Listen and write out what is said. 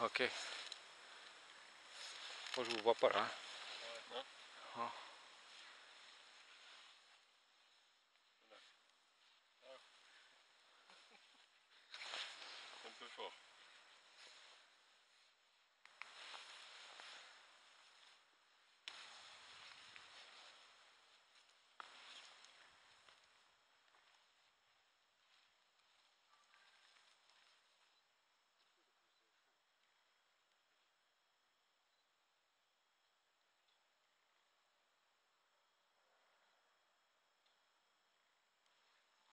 Ok. Moi, je vous vois pas là. Hein. Ah. Ouais. Un peu fort.